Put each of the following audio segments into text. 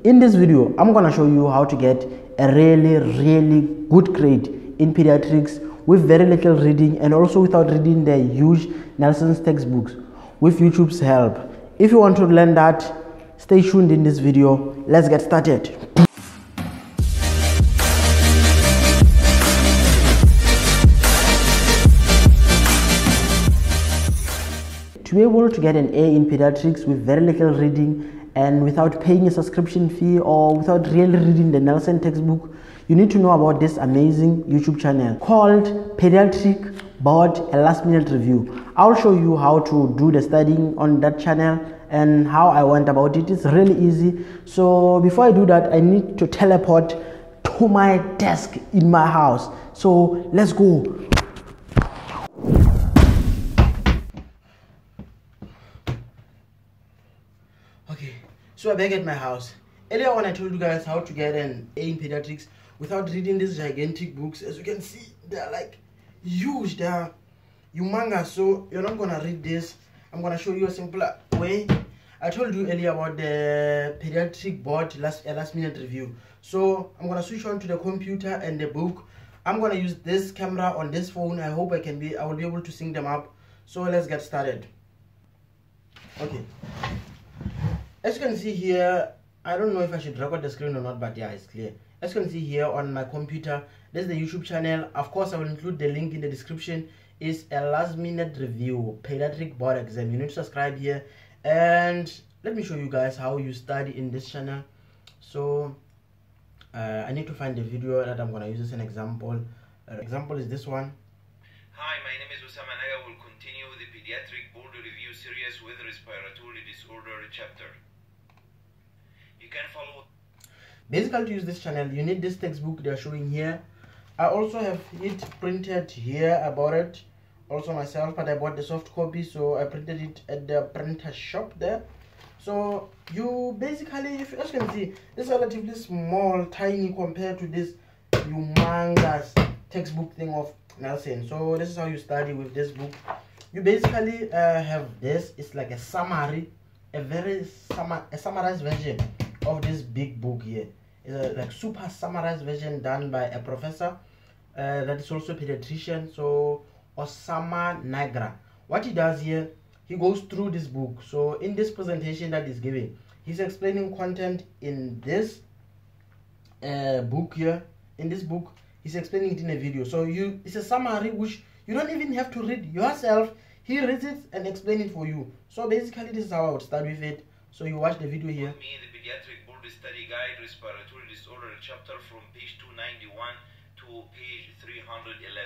In this video, I'm gonna show you how to get a really, really good grade in pediatrics with very little reading and also without reading the huge Nelson's textbooks with YouTube's help. If you want to learn that, stay tuned in this video. Let's get started. To be able to get an A in pediatrics with very little reading and without paying a subscription fee or without really reading the Nelson textbook, you need to know about this amazing YouTube channel called Pediatric Board a Last Minute Review. I'll show you how to do the studying on that channel and how I went about it. It's really easy. So before I do that, I need to teleport to my desk in my house. So let's go. Okay, so I'm back at my house. Earlier when I told you guys how to get an A in pediatrics without reading these gigantic books, as you can see, they're like huge, they're humongous. So you're not gonna read this. I'm gonna show you a simpler way. I told you earlier about the pediatric board last uh, last minute review. So I'm gonna switch on to the computer and the book. I'm gonna use this camera on this phone. I hope I can be I will be able to sync them up. So let's get started. Okay as you can see here i don't know if i should record the screen or not but yeah it's clear. As you can see here on my computer there's the youtube channel. Of course i will include the link in the description. It's a last minute review pediatric board exam. You need to subscribe here. And let me show you guys how you study in this channel. So uh, i need to find the video that i'm going to use as an example. Uh, example is this one. Hi, my name is Osama Naga. Will continue the pediatric board review series with respiratory disorder chapter. Can follow. Basically to use this channel you need this textbook they're showing here. I also have it printed here i bought it also myself but i bought the soft copy so i printed it at the printer shop there. So you basically if as you can see this is relatively small tiny compared to this humongous textbook thing of nelson. So this is how you study with this book. You basically uh, have this. It's like a summary a very summa a summarized version of this big book here. It's a like super summarized version done by a professor uh, that is also a pediatrician so osama naga. What he does here he goes through this book. So in this presentation that he's giving he's explaining content in this uh, book here. In this book he's explaining it in a video. So you it's a summary which you don't even have to read yourself. He reads it and explain it for you. So basically this is how i would start with it. So you watch the video here with me in the pediatric board study guide respiratory disorder chapter from page 291 to page 311.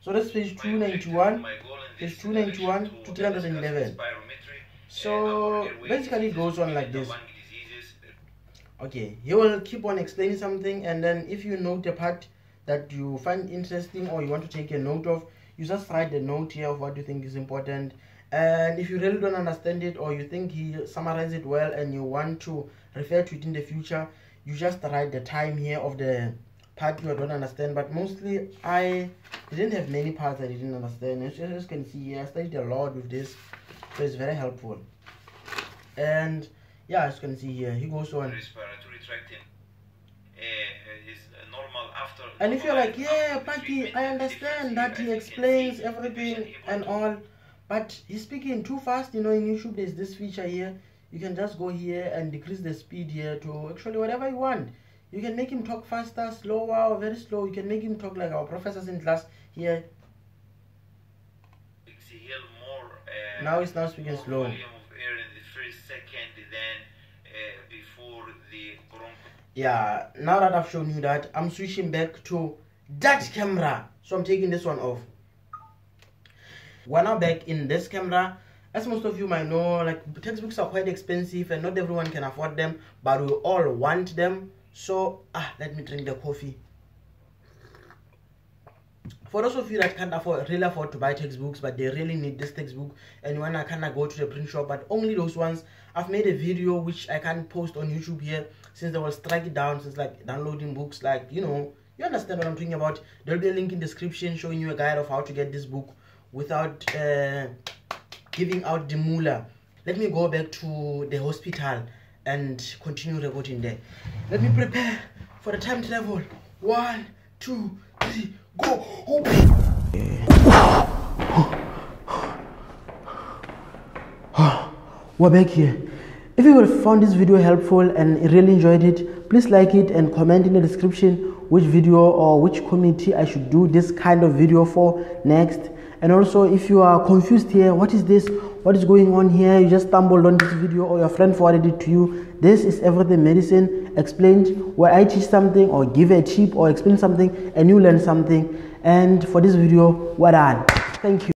so that's page 291 my page 291 to 311. So, basically it goes on like this. okay he will keep on explaining something and then if you note a part that you find interesting or you want to take a note of you just write the note here of what you think is important and if you really don't understand it or you think he summarized it well and you want to refer to it in the future you just write the time here of the part you don't understand. But mostly i didn't have many parts i didn't understand. As you can see here i studied a lot with this so it's very helpful. And yeah as you can see here he goes on. Respiratory tract in, uh, is uh, normal after. And if you're like, yeah, Paki, I understand that he as you can explains everything and all, but he's speaking too fast. You know, in YouTube, there's this feature here. You can just go here and decrease the speed here to actually whatever you want. You can make him talk faster, slower, or very slow. You can make him talk like our professors in class here. more. Uh, Now he's now speaking slow. Volume of air in the first uh, before the bronch. Yeah, now that I've shown you that, I'm switching back to that camera. So I'm taking this one off. We're now back in this camera. As most of you might know, like textbooks are quite expensive and not everyone can afford them, but we all want them. So, ah, let me drink the coffee. For those of you that can't afford, really afford to buy textbooks, but they really need this textbook, and you wanna kinda go to the print shop, but only those ones. I've made a video which I can't post on YouTube here since they will strike it down since like downloading books, like you know, you understand what I'm talking about. There'll be a link in description showing you a guide of how to get this book without uh, giving out the moolah. Let me go back to the hospital. And continue recording there let me prepare for the time travel one two three go we're back here if you found this video helpful and really enjoyed it please like it and comment in the description which video or which community i should do this kind of video for next and also if you are confused here what is this? What is going on here? You just stumbled on this video or your friend forwarded it to you. This is everything medicine explained where i teach something or give a tip or explain something and you learn something. And for this video well done. Thank you